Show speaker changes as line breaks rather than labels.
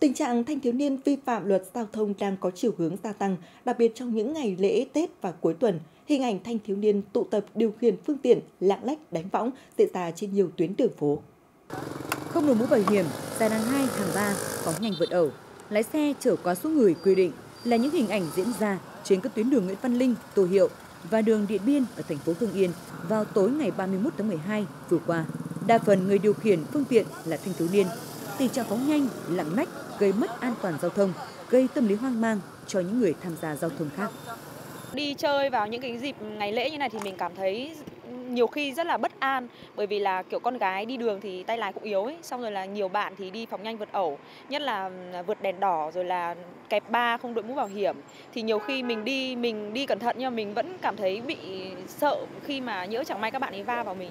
Tình trạng thanh thiếu niên vi phạm luật giao thông đang có chiều hướng gia tăng, đặc biệt trong những ngày lễ Tết và cuối tuần. Hình ảnh thanh thiếu niên tụ tập điều khiển phương tiện lạng lách đánh võng diễn ra trên nhiều tuyến đường phố.
Không đội mũ bảo hiểm, dài hàng 2, hàng 3, phóng nhanh vượt ẩu, lái xe chở quá số người quy định là những hình ảnh diễn ra trên các tuyến đường Nguyễn Văn Linh, Tô Hiệu và đường Điện Biên ở thành phố Hưng Yên vào tối ngày 31 tháng 12 vừa qua. Đa phần người điều khiển phương tiện là thanh thiếu niên. Tình trạng phóng nhanh, lạng lách gây mất an toàn giao thông, gây tâm lý hoang mang cho những người tham gia giao thông khác.
Đi chơi vào những cái dịp ngày lễ như này thì mình cảm thấy nhiều khi rất là bất an bởi vì là kiểu con gái đi đường thì tay lái cũng yếu ấy xong rồi là nhiều bạn thì đi phóng nhanh vượt ẩu nhất là à, vượt đèn đỏ rồi là kẹp ba không đội mũ bảo hiểm thì nhiều khi mình đi mình đi cẩn thận nhưng mà mình vẫn cảm thấy bị sợ khi mà nhỡ chẳng may các bạn ấy va vào mình